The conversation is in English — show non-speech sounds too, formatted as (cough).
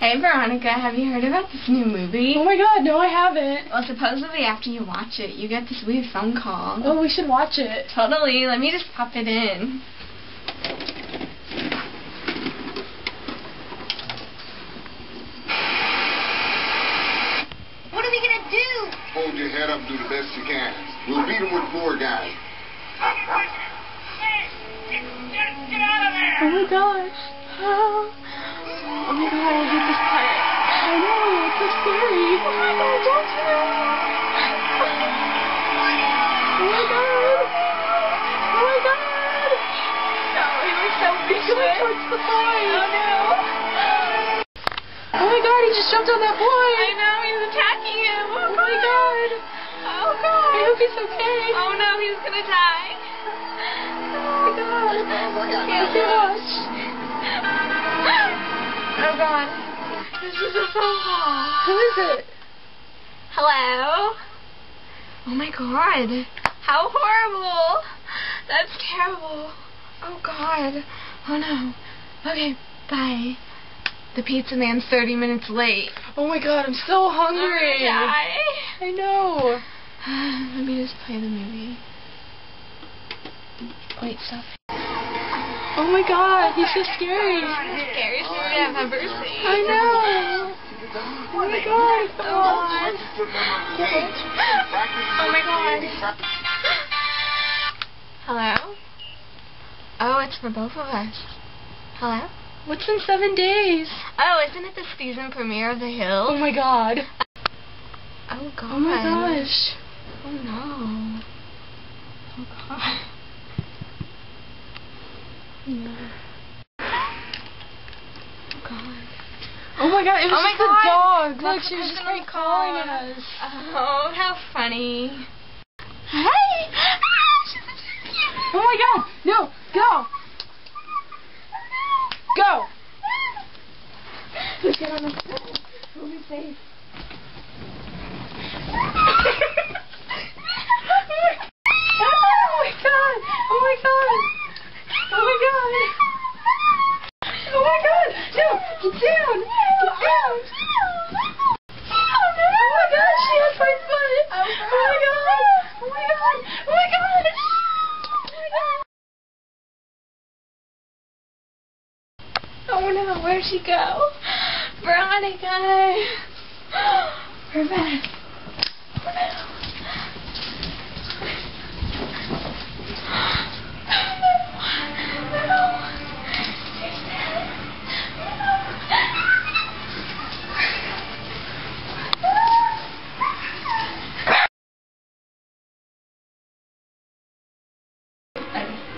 Hey Veronica, have you heard about this new movie? Oh my god, no I haven't. Well, supposedly after you watch it, you get this weird phone call. Oh, we should watch it. Totally. Let me just pop it in. What are we gonna do? Hold your head up, do the best you can. We'll beat them with more guys. Get out of there! Oh my gosh. Oh, oh my god, I hate this part. I know, it's so scary. Oh my god, don't do it. Oh my god. Oh my god. No, he looks so He's going towards the boy. Oh no. Oh my god, he just jumped on that boy. I know, he's attacking him. Oh, Oh my god. Oh god. I hope he's okay. Oh no, he's gonna die. Oh my god. Oh my God. Oh gosh. Oh god. This is a phone call. Who is it? Hello? Oh my god. How horrible. That's terrible. Oh god. Oh no. Okay, bye. The pizza man's 30 minutes late. Oh my god, I'm so hungry. Die. I know. (sighs) Let me just play the movie. Wait, stop. Oh my god, he's so scary. The scariest movie I've ever seen. I know. Oh my god, come oh on. Oh my god. Hello? Oh, it's for both of us. Hello? What's in seven days? Oh, isn't it the season premiere of The Hill? Oh my god. Oh god. Oh my gosh. Oh no. Oh god. No. Oh god. Oh Oh my god, it was Oh my just God. dog. Look, That's she was just like calling us. Oh, how funny. Hey! Oh my god, no, go. Go. Let's get on the. We'll be Oh my god! Oh my god! Oh my god! Oh! Oh no, where'd she go? Veronica! (gasps) We're back. Ay.